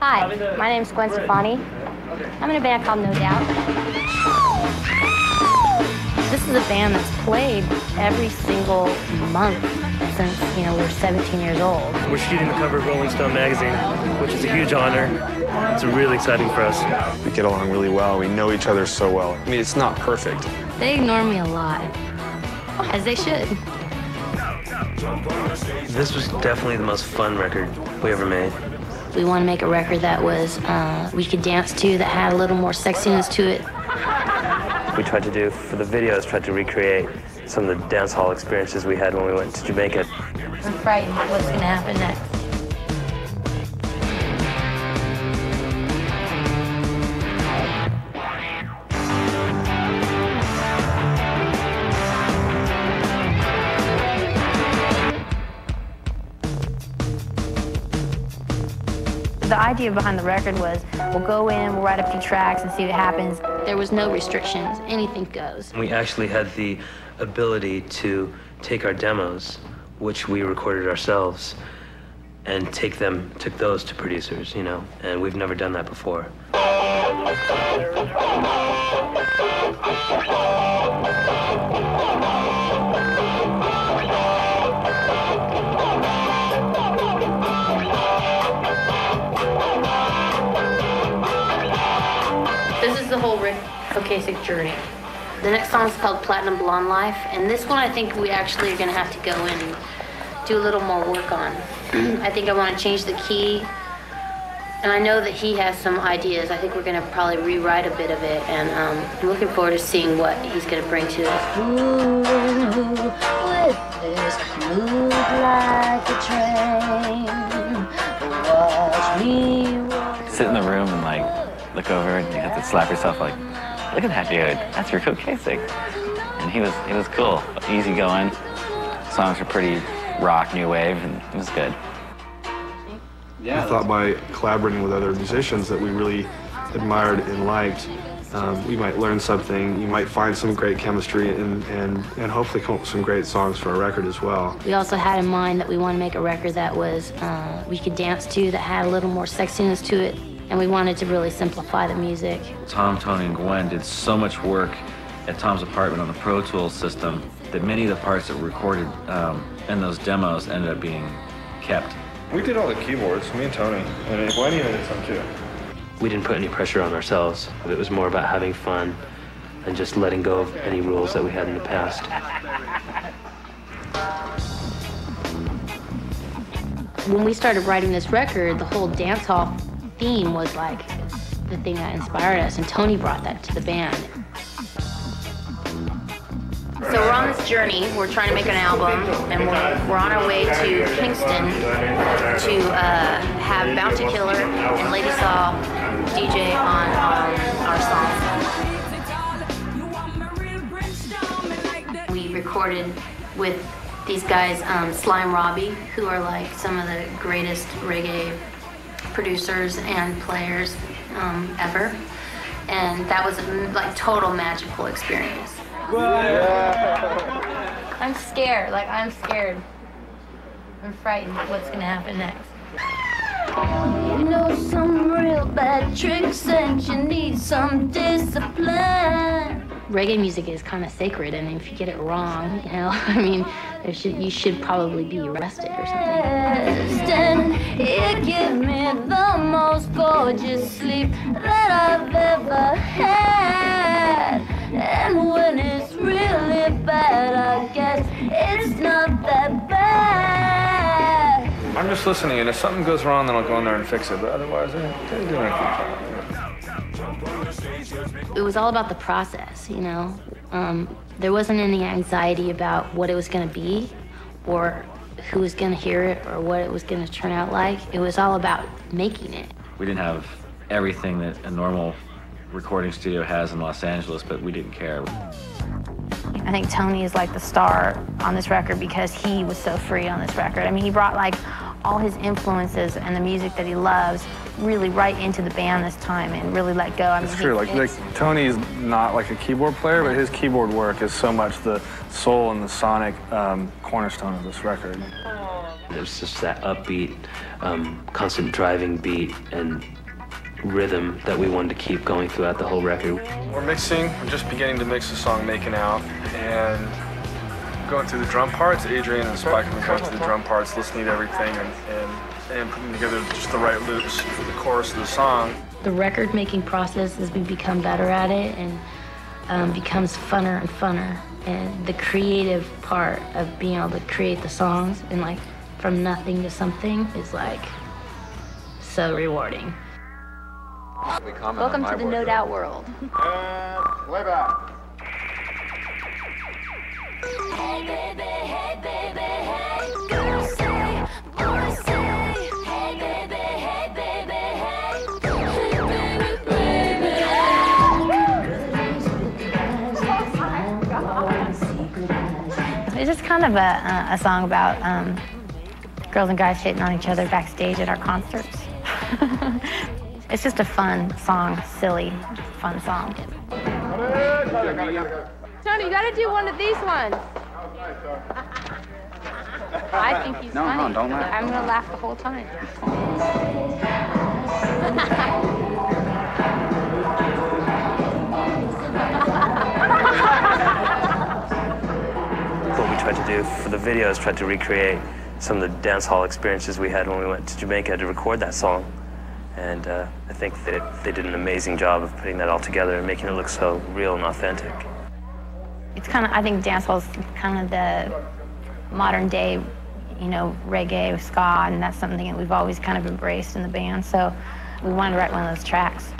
Hi, my name is Gwen Stefani. I'm in a band called No Doubt. This is a band that's played every single month since, you know, we were 17 years old. We're shooting the cover of Rolling Stone magazine, which is a huge honor. It's really exciting for us. We get along really well. We know each other so well. I mean, it's not perfect. They ignore me a lot, as they should. This was definitely the most fun record we ever made. We want to make a record that was uh, we could dance to, that had a little more sexiness to it. We tried to do for the videos, tried to recreate some of the dance hall experiences we had when we went to Jamaica. I'm frightened what's going to happen next. Idea behind the record was we'll go in, we'll write a few tracks and see what happens. There was no restrictions, anything goes. We actually had the ability to take our demos, which we recorded ourselves, and take them, took those to producers, you know, and we've never done that before. Ocasek journey. The next song is called Platinum Blonde Life, and this one I think we actually are gonna have to go and do a little more work on. I think I wanna change the key, and I know that he has some ideas. I think we're gonna probably rewrite a bit of it, and um, I'm looking forward to seeing what he's gonna bring to train. Watch me sit in the room and like look over and you have to slap yourself like, look at that dude, that's Ric Ocasek. And he was he was cool, easy going. Songs were pretty rock, new wave, and it was good. I thought by collaborating with other musicians that we really admired and liked, um, we might learn something. You might find some great chemistry and, and, and hopefully come up with some great songs for our record as well. We also had in mind that we want to make a record that was uh, we could dance to, that had a little more sexiness to it, and we wanted to really simplify the music. Tom, Tony, and Gwen did so much work at Tom's apartment on the Pro Tools system that many of the parts that were recorded um, in those demos ended up being kept. We did all the keyboards, me and Tony, and Gwen even did some too. We didn't put any pressure on ourselves. It was more about having fun and just letting go of any rules that we had in the past. When we started writing this record, the whole dance hall theme was like the thing that inspired us, and Tony brought that to the band. So we're on this journey. We're trying to make an album, and we're, we're on our way to Kingston to uh, have Bounty Killer and Lady Saw DJ on, on our song. We recorded with these guys, um, Sly and Robbie, who are like some of the greatest reggae producers and players um, ever. And that was a like total magical experience. I'm scared. Like I'm scared. I'm frightened. What's gonna happen next? You know some real bad tricks and you need some discipline. Reggae music is kind of sacred, and if you get it wrong, you know, I mean, there should you should probably be arrested or something. Most gorgeous sleep that I've ever had. And when it's really bad, I guess it's not that bad. I'm just listening, and if something goes wrong, then I'll go in there and fix it. But otherwise, I didn't do anything. It was all about the process, you know. Um, there wasn't any anxiety about what it was going to be, or who was going to hear it, or what it was going to turn out like. It was all about making it. We didn't have everything that a normal recording studio has in Los Angeles, but we didn't care. I think Tony is like the star on this record because he was so free on this record. I mean, he brought like all his influences and the music that he loves really right into the band this time and really let go. I mean, It's true. Like, like it's- Tony's not like a keyboard player, but his keyboard work is so much the soul and the sonic um, cornerstone of this record. It was just that upbeat, um, constant driving beat and rhythm that we wanted to keep going throughout the whole record. We're mixing, we're just beginning to mix the song Making Out, and going through the drum parts. Adrian and Spike have been going through the drum parts, listening to everything, and, and, and putting together just the right loops for the chorus of the song. The record making process, as we become better at it, and um, becomes funner and funner. And the creative part of being able to create the songs and like from nothing to something is like so rewarding. Welcome to the No Doubt world. way back. Hey baby, hey baby, hey. Kind of a, a song about um, girls and guys hitting on each other backstage at our concerts. it's just a fun song, silly, fun song. Tony, you gotta do one of these ones. I think he's No, no, funny. don't laugh. I'm gonna laugh the whole time. tried to do for the videos, is try to recreate some of the dance hall experiences we had when we went to Jamaica to record that song. And uh, I think that they did an amazing job of putting that all together and making it look so real and authentic. It's kind of, I think dancehall is kind of the modern day, you know, reggae, ska, and that's something that we've always kind of embraced in the band. So we wanted to write one of those tracks.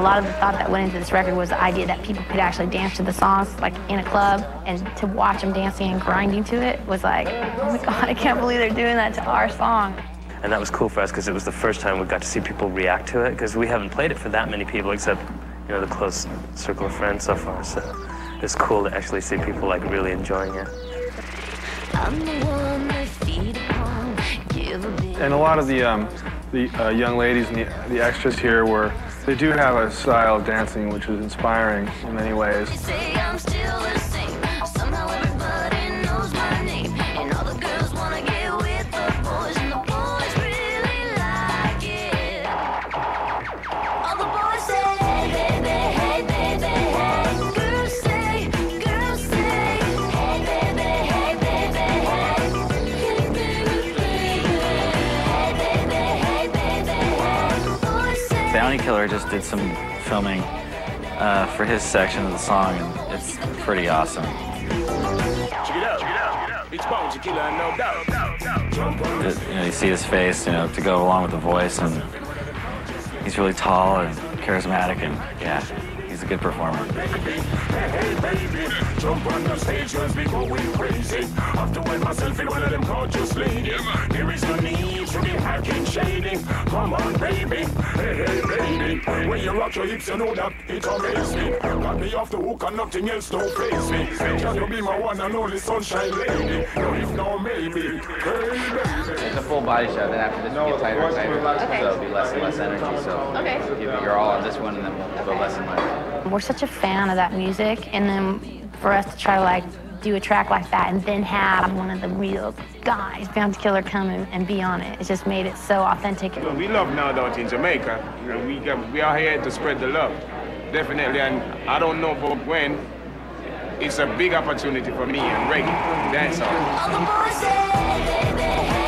A lot of the thought that went into this record was the idea that people could actually dance to the songs, like in a club, and to watch them dancing and grinding to it was like, oh my God, I can't believe they're doing that to our song. And that was cool for us because it was the first time we got to see people react to it because we haven't played it for that many people except, you know, the close circle of friends so far. So it's cool to actually see people like really enjoying it. I'm the one they feed upon. Give a bit. And a lot of the um, the uh, young ladies and the, the extras here were they do have a style of dancing which is inspiring in many ways. Bounty Killer just did some filming uh, for his section of the song, and it's pretty awesome. It- you know, you see his face, you know, to go along with the voice, and he's really tall and charismatic, and yeah, he's a good performer. Jump on the stage, cause we going crazy. Have to wipe myself in one of them gorgeous ladies. There is no need to be hacking, shading. Come on, baby. Hey, hey, baby. When you rock your hips, you know that it amazes me. Got me off the hook and nothing else don't face me. Can you be my one and only sunshine lady? No, if no, maybe. Hey, baby. It's a full body show. Then after this, we get tighter and tighter. So it'll be less and less energy. So Okay. give it your all on this one, and then we'll go less and less. We're such a fan of that music, and then for us to try to like do a track like that and then have one of the real guys, Bounty Killer, come and, and be on it, it just made it so authentic. We love now out in Jamaica. You know, we got, we are here to spread the love, definitely. And I don't know for when. It's a big opportunity for me and reggae, dancehall. All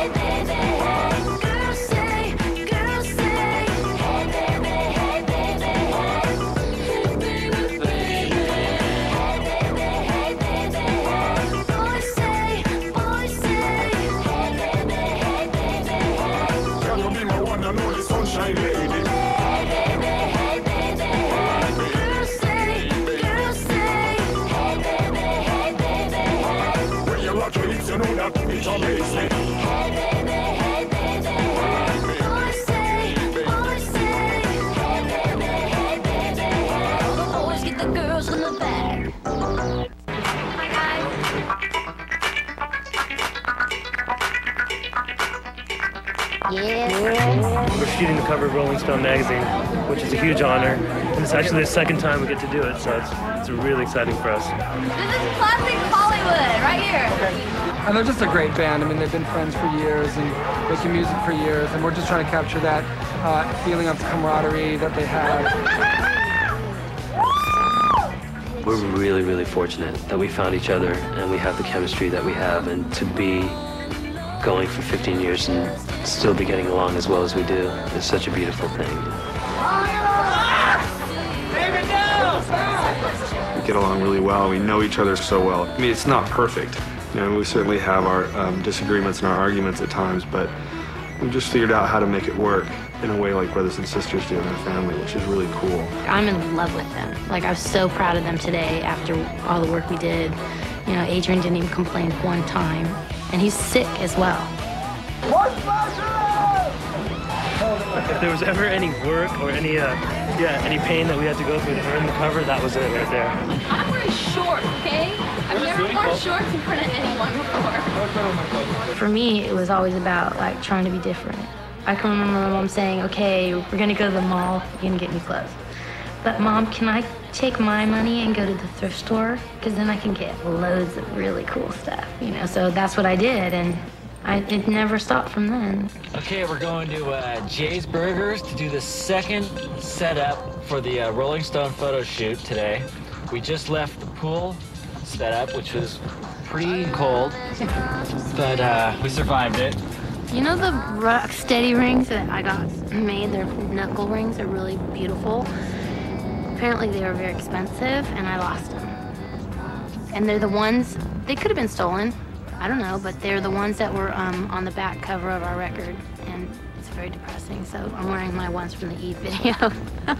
a dreams, you know that it. Hey baby, hey baby, say, say, hey baby, hey baby. Get the girls in the. Yeah. yeah shooting the cover of Rolling Stone magazine, which is a huge honor. And it's actually the second time we get to do it, so it's, it's really exciting for us. This is classic Hollywood, right here. And they're just a great band. I mean, they've been friends for years and making music for years, and we're just trying to capture that uh, feeling of camaraderie that they have. We're really, really fortunate that we found each other and we have the chemistry that we have, and to be going for 15 years and still be getting along as well as we do is such a beautiful thing. We get along really well. We know each other so well. I mean, it's not perfect. You know, we certainly have our um, disagreements and our arguments at times, but we've just figured out how to make it work in a way like brothers and sisters do in a family, which is really cool. I'm in love with them. Like, I was so proud of them today after all the work we did. You know, Adrian didn't even complain one time, and he's sick as well. If there was ever any work or any, uh, yeah, any pain that we had to go through to earn the cover, that was it right there. I'm wearing shorts, okay? I've never worn shorts in front of anyone before. For me, it was always about like trying to be different. I can remember my mom saying, okay, we're gonna go to the mall, you're gonna get new clothes. But mom, can I take my money and go to the thrift store? Because then I can get loads of really cool stuff, you know? So that's what I did, and I, it never stopped from then. Okay, we're going to uh, Jay's Burgers to do the second setup for the uh, Rolling Stone photo shoot today. We just left the pool setup, which was pretty cold, but uh, we survived it. You know the rock steady rings that I got made? They're knuckle rings. They're really beautiful. Apparently they were very expensive, and I lost them. And they're the ones, they could have been stolen. I don't know, but they're the ones that were um, on the back cover of our record, and it's very depressing. So I'm wearing my ones from the Eve video.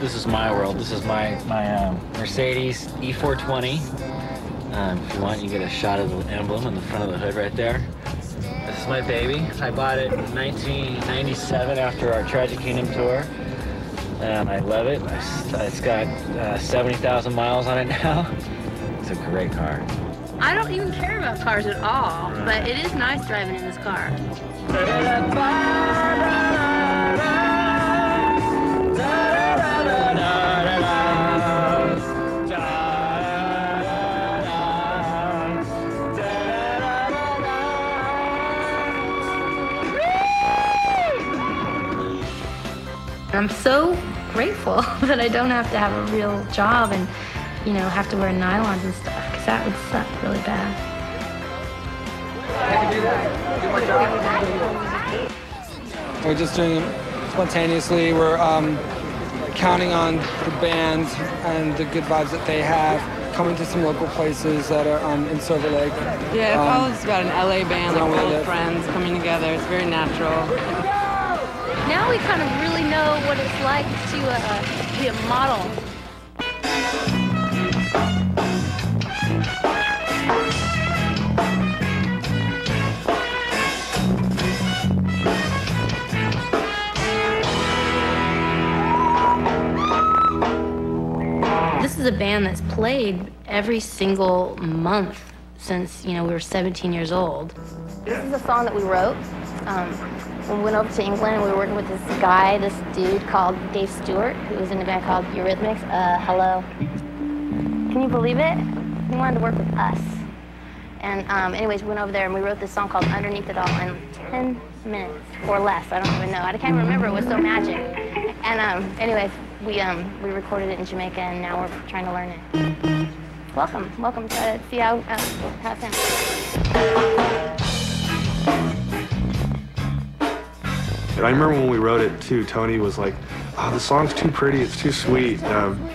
This is my world. This is my my um, Mercedes E420. Um, if you want, you get a shot of the emblem on the front of the hood right there. This is my baby. I bought it in 1997 after our Tragic Kingdom tour. And I love it. It's got uh, 70,000 miles on it now. It's a great car. I don't even care about cars at all, but it is nice driving in this car. I'm so grateful that I don't have to have a real job and, you know, have to wear nylons and stuff, because that would suck really bad. We're just doing it spontaneously. We're um, counting on the band and the good vibes that they have, coming to some local places that are um, in Silver Lake. Yeah, it's Um, follows about an LA band, like old friends coming together. It's very natural. Now we kind of really know what it's like to uh, be a model. This is a band that's played every single month since, you know, we were 17 years old. This is a song that we wrote. Um, we went over to England and we were working with this guy, this dude called Dave Stewart, who was in a band called Eurythmics. Uh, hello. Can you believe it? He wanted to work with us. And um, anyways, we went over there and we wrote this song called Underneath It All in 10 minutes or less. I don't even know. I can't remember. It was so magic. And um, anyways, we, um, we recorded it in Jamaica and now we're trying to learn it. Welcome. Welcome to see how, uh, sounds. And I remember when we wrote it too, Tony was like, oh, the song's too pretty, it's too sweet. Um,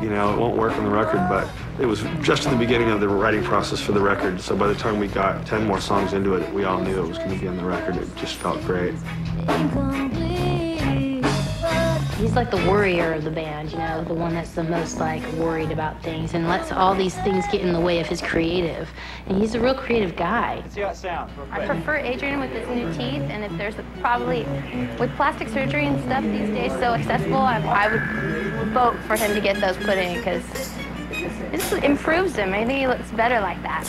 you know, it won't work on the record, but it was just in the beginning of the writing process for the record. So by the time we got 10 more songs into it, we all knew it was going to be on the record. It just felt great. He's like the worrier of the band, you know, the one that's the most like worried about things and lets all these things get in the way of his creative. And he's a real creative guy. See how it sounds. I prefer Adrian with his new teeth, and if there's a, probably with plastic surgery and stuff these days so accessible, I, I would vote for him to get those put in because it just improves him. I think he looks better like that.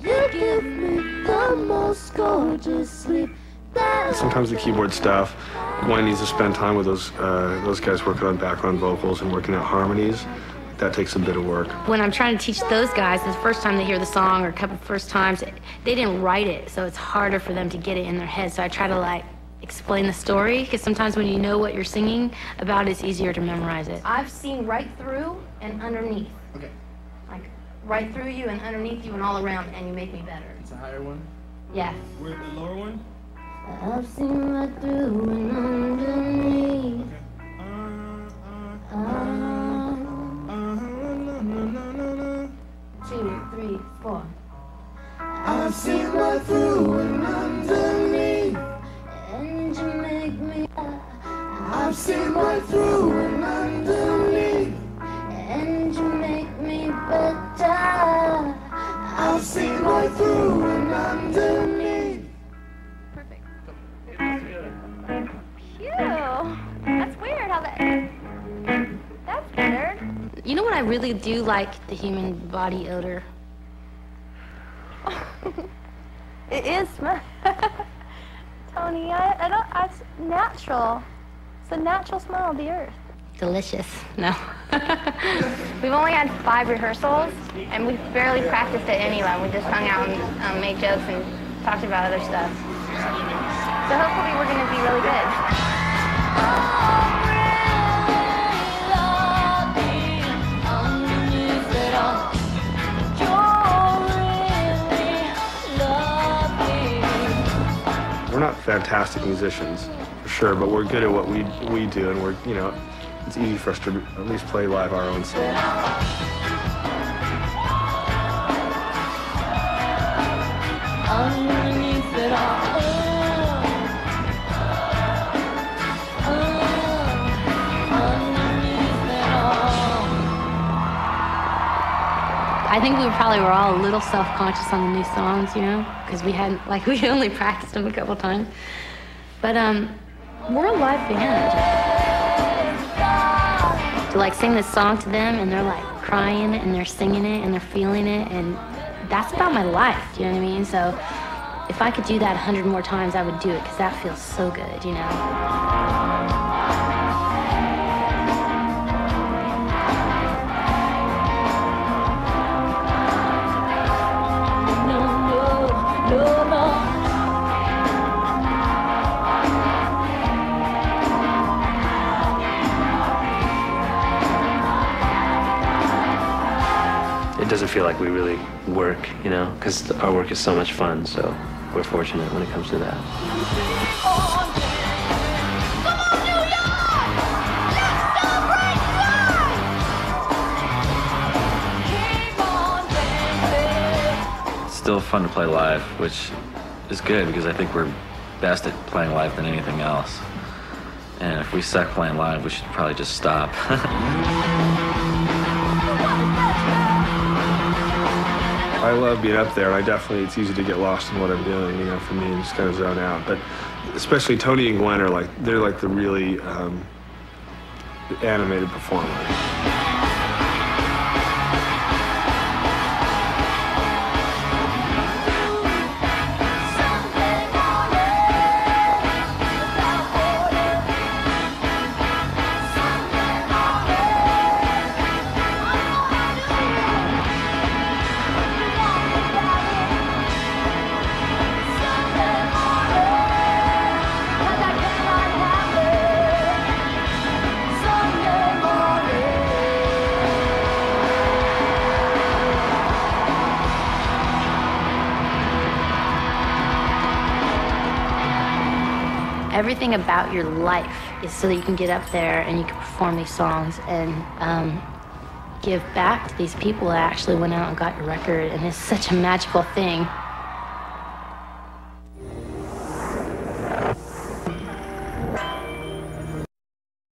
You give me the most gorgeous sleep sometimes the keyboard stuff. Gwen needs to spend time with those uh, those guys working on background vocals and working out harmonies. That takes a bit of work. When I'm trying to teach those guys, the first time they hear the song or a couple first times, they didn't write it, so it's harder for them to get it in their head. So I try to like explain the story because sometimes when you know what you're singing about, it's easier to memorize it. I've seen right through and underneath. Okay. Like right through you and underneath you and all around, and you make me better. It's a higher one? Yeah. Where the lower one? I've seen right through and underneath. Uh, uh, uh, two, three, four. I've seen right through and underneath. And you make me. I've seen right through really do like the human body odor. It is. Tony, I, I don't. It's natural. It's a natural smell of the earth. Delicious. No. We've only had five rehearsals, and we barely practiced at any of. We just hung out and um, made jokes and talked about other stuff. So hopefully we're going to be really good. Fantastic musicians, for sure, but we're good at what we we do, and we're you know, it's easy for us to at least play live our own songs. Underneath it all. I think we probably were all a little self-conscious on the new songs, you know, because we hadn't, like, we only practiced them a couple times. But um, we're a live band. To like sing this song to them, and they're like crying, and they're singing it, and they're feeling it, and that's about my life. Do you know what I mean? So if I could do that a hundred more times, I would do it because that feels so good, you know. Feel like we really work, you know, because our work is so much fun. So we're fortunate when it comes to that. Still fun to play live, which is good because I think we're best at playing live than anything else. And if we suck playing live, we should probably just stop. I love being up there, and I definitely, it's easy to get lost in what I'm doing, you know, for me, and just kind of zone out. But especially Tony and Gwen are like, they're like the really um, animated performers. Everything about your life is so that you can get up there and you can perform these songs and um, give back to these people that actually went out and got your record. And it's such a magical thing.